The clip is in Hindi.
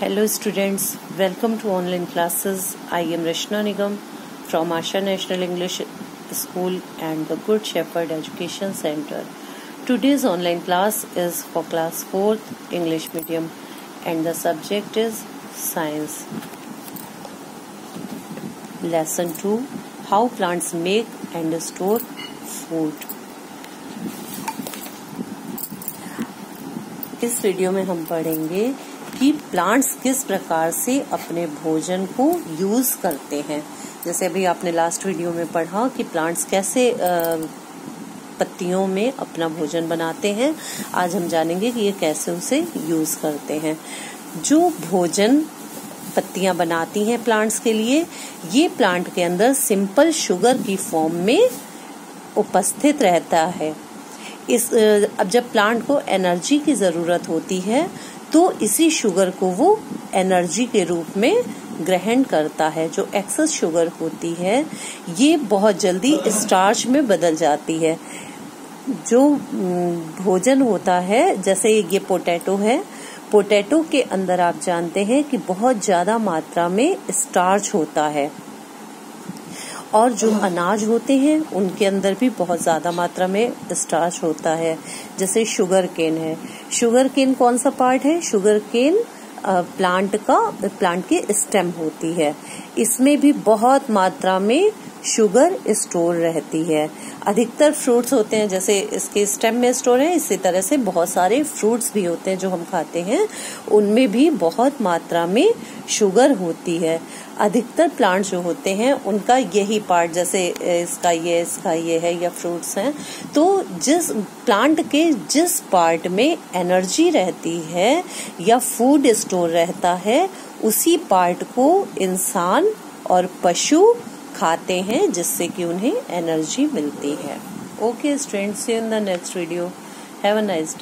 Hello students welcome to online classes I am Rachna Nigam from Asha national English school and the good shepherd education centre today's online class is for class fourth English medium and the subject is science lesson two how plants make and store food इस वीडियो में हम पढ़ेंगे कि प्लांट्स किस प्रकार से अपने भोजन को यूज़ करते हैं। जैसे अभी आपने लास्ट वीडियो में पढ़ा कि प्लांट्स कैसे पत्तियों में अपना भोजन बनाते हैं। आज हम जानेंगे कि ये कैसे उसे यूज़ करते हैं। जो भोजन पत्तियाँ बनाती हैं प्लांट्स के लिए, ये प्लांट के अंदर सिंपल शुगर की फॉर्म में उपस्थित रहता है। इस अब जब प्लांट को एनर्जी की ज़रूरत होती है तो इसी शुगर को वो एनर्जी के रूप में ग्रहण करता है, जो एक्सेस शुगर होती है, ये बहुत जल्दी स्टार्च में बदल जाती है। जो भोजन होता है, जैसे ये पोटैटो है, पोटैटो के अंदर आप जानते हैं कि बहुत ज़्यादा मात्रा में स्टार्च होता है। और जो अनाज होते हैं, उनके अंदर भी बहुत ज़्यादा मात्रा में स्टार्च होता है, जैसे शुगर केन है। शुगर केन कौन सा पार्ट है? शुगर केन प्लांट का प्लांट की स्टेम होती है। इसमें भी बहुत मात्रा में शुगर स्टोर रहती है। अधिकतर फ्रूट्स होते हैं, जैसे इसके स्टेम में स्टोर है, इसी तरह से बहुत सारे फ्रूट्स भी होते हैं जो हम खाते हैं। उनमें भी बहुत मात्रा में शुगर होती है। अधिकतर प्लांट जो होते हैं, उनका यही पार्ट जैसे इसका ये इसका ये है, या फ्रूट्स हैं। तो जिस प्लांट के जिस पार्ट में एनर्जी रहती है या फ़ूड स्टोर रहता है, उसी पार्ट को इंसान और पशु खाते हैं जिससे कि उन्हें एनर्जी मिलती है। Okay students in the next video have a nice day